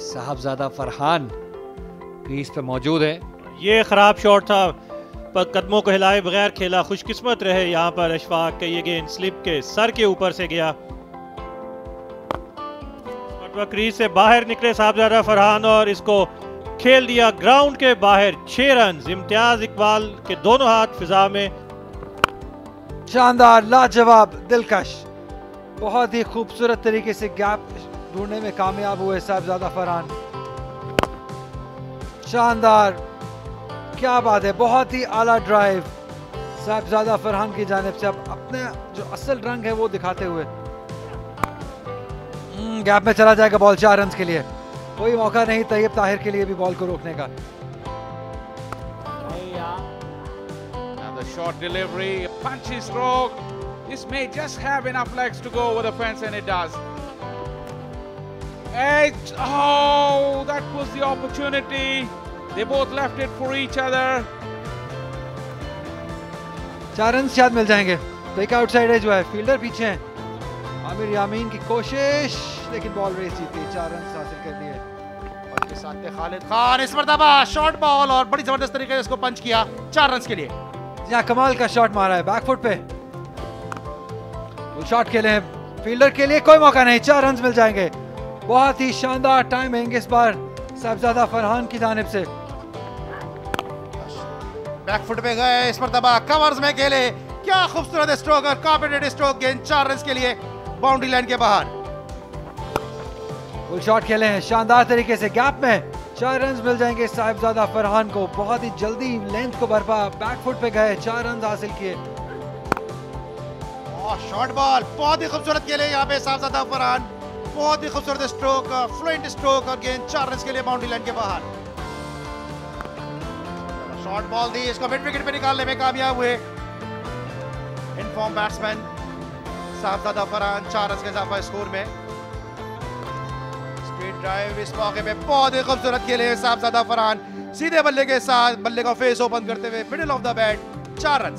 साहबजादा Farhan crease पे मौजूद है। ये ख़राब शॉट था पर कदमों को हिलाए बगैर खेला खुशकिस्मत रहे यहाँ पर अशफाक के ये गेंद स्लिप के सर के ऊपर से गया। क्रीज से बाहर निकले साहबजादा फरहान और इसको खेल दिया ग्राउंड के बाहर छह रन इम्तियाज़ इकबाल के दोनों हाथ फिजा में। शानदार लाजवाब दिलकश। बहुत ही खूबसूरत तरीके से गैप ढूँढने में कामयाब हुए साहबजादा फरहान। शानदार। क्या बात है बहुत ही आला ड्राइव साहबजादा फरहान की जानब से अब अपने जो असल रंग है वो दिखाते हुए। गैप हम्म, में चला जाएगा बॉल चार रन के लिए। कोई मौका नहीं तैयब ताहिर के लिए भी बॉल को रोकने का। short delivery, punchy stroke. This may just have enough legs to go over the fence, and it does. Edge. Oh, that was the opportunity. They both left it for each other. चार run शायद मिल जाएँगे। तो एक outside है जो है। Fielder पीछे हैं। आमिर यामीन की कोशिश लेकिन बॉल रेस जीती। चार रन हासिल कर लिए। के साथ खालिद खान। इस मरतबा शॉर्ट बॉल और बड़ी ज़बरदस्त तरीके से इसको पंच किया चार रन के लिए। यहाँ कमाल का शॉट मारा है। बैकफुट पे। शॉट खेले हैं। फील्डर के लिए कोई मौका नहीं। चार रन मिल जाएँगे। बहुत ही शानदार टाइमिंग इस बार साहबजादा फरहान की जानब से। बैकफुट पे गए इस मरतबा कवर्स में खेले। क्या खूबसूरत स्ट्रोक और कॉम्पिटेटिव स्ट्रोक गेंद चार रन के लिए बाउंड्री लाइन के बाहर। फुल शॉट खेले हैं शानदार तरीके से गैप में चार रन मिल जाएँगे साहिबजादा फरहान को। बहुत ही जल्दी लेंथ को बरपा बैकफुट पे गए चार रन हासिल किए। शॉर्ट बॉल बहुत ही खूबसूरत खेले यहाँ पे साहिबजादा फरहान। बहुत ही खूबसूरत स्ट्रोक फ्लुएंट स्ट्रोक और गेंद चार रन के लिए बाउंड्री लाइन के बाहर। शॉर्ट बॉल दी, इसको मिड विकेट पे निकालने में कामयाब हुए। इनफॉर्म बैट्समैन साहबजादा फरहान, चार रन के इजाफा स्कोर में। स्पीड ड्राइव इस मौके पे बहुत ही खूबसूरत खेले साहबजादा फरहान। सीधे बल्ले के साथ, बल्ले का फेस ओपन करते हुए मिडिल ऑफ़ द बैट चार रन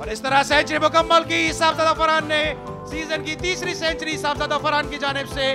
और इस तरह सेंचुरी मुकम्मल की साहबजादा फरहान ने सीज़न की तीसरी सेंचुरी साहबजादा फरहान की जानब से